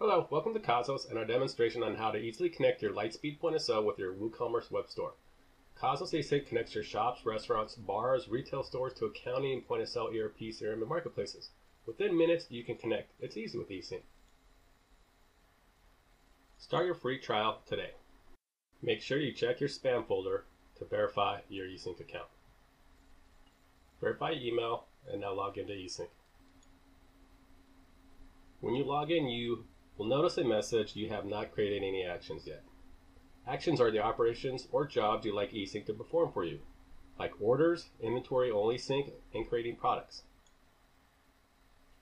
Hello, welcome to Kosmos and our demonstration on how to easily connect your Lightspeed point of sale with your WooCommerce web store. Kosmos eSync connects your shops, restaurants, bars, retail stores to accounting and point of sale ERP, CRM, and marketplaces. Within minutes, you can connect. It's easy with eSync. Start your free trial today. Make sure you check your spam folder to verify your eSync account. Verify email and now log into eSync. When you log in, you will notice a message you have not created any actions yet. Actions are the operations or jobs you like eSync to perform for you, like orders, inventory only sync, and creating products.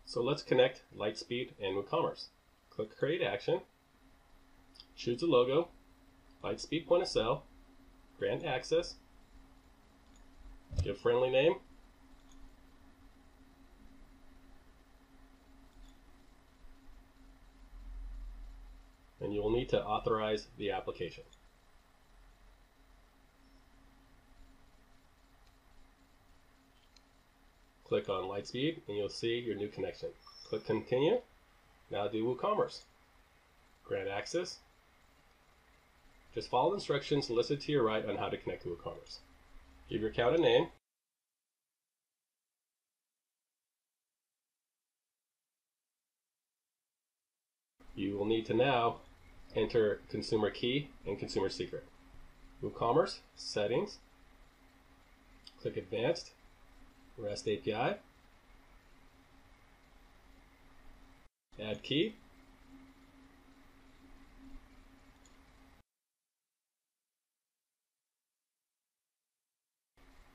So let's connect Lightspeed and WooCommerce. Click Create Action, choose a logo, Lightspeed Point of Sale, grant access, give friendly name, and you will need to authorize the application. Click on Lightspeed and you'll see your new connection. Click Continue. Now do WooCommerce. Grant access. Just follow the instructions listed to your right on how to connect to WooCommerce. Give your account a name. You will need to now enter consumer key and consumer secret. WooCommerce, settings, click advanced, REST API, add key,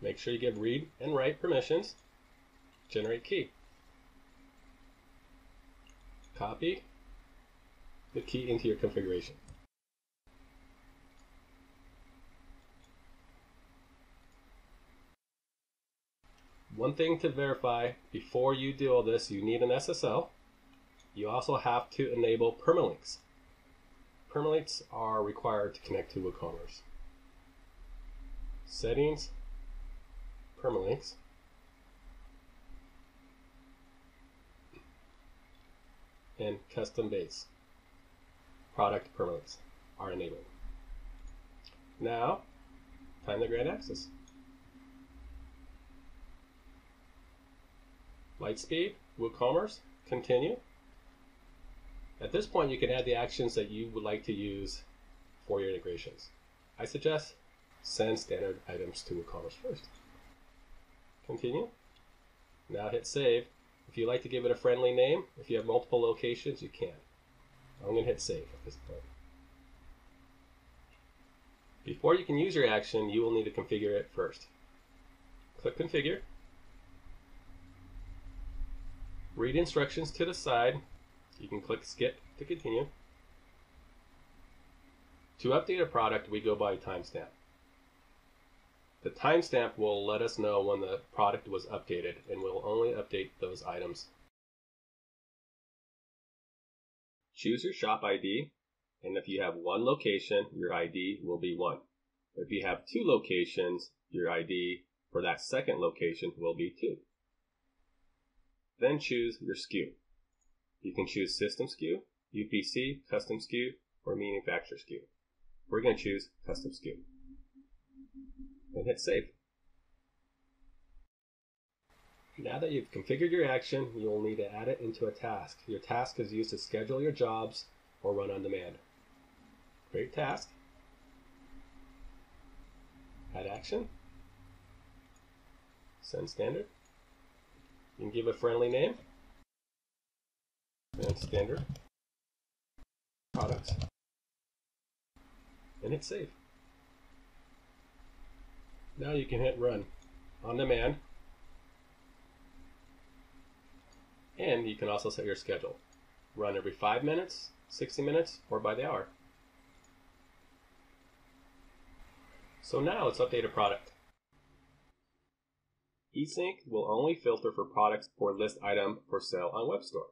Make sure you give read and write permissions. Generate key. Copy the key into your configuration. One thing to verify before you do all this, you need an SSL. You also have to enable permalinks. Permalinks are required to connect to WooCommerce. Settings, permalinks. And custom base product permalinks are enabled. Now, time to grant access. Lightspeed, WooCommerce, continue. At this point, you can add the actions that you would like to use for your integrations. I suggest send standard items to WooCommerce first. Continue. Now hit save. If you like to give it a friendly name, if you have multiple locations, you can. I'm going to hit save at this point. Before you can use your action, you will need to configure it first. Click Configure. Read instructions to the side. You can click Skip to continue. To update a product, we go by timestamp. The timestamp will let us know when the product was updated and will only update those items Choose your shop ID, and if you have one location, your ID will be 1. If you have two locations, your ID for that second location will be 2. Then choose your SKU. You can choose System SKU, UPC, Custom SKU, or Manufacturer SKU. We're going to choose Custom SKU. And hit Save. Now that you've configured your action, you'll need to add it into a task. Your task is used to schedule your jobs or run on demand. Create task. Add action. Send standard. You can give a friendly name. And standard. Products. And hit save. Now you can hit run on demand And you can also set your schedule. Run every 5 minutes, 60 minutes, or by the hour. So now let's update a product. eSync will only filter for products or list item for sale on WebStore.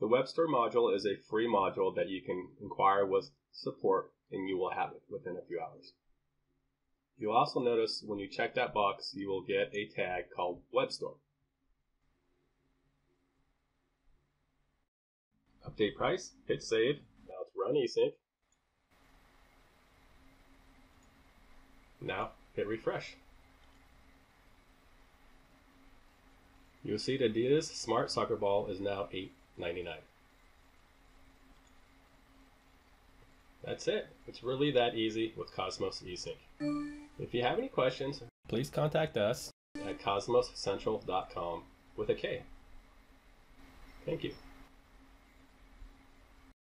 The WebStore module is a free module that you can inquire with support and you will have it within a few hours. You'll also notice when you check that box, you will get a tag called WebStore. Update price, hit save. Now let's run eSync. Now hit refresh. You'll see the Adidas Smart Soccer Ball is now $8.99. That's it. It's really that easy with Kosmos eSync. If you have any questions, please contact us at kosmoscentral.com with a K. Thank you.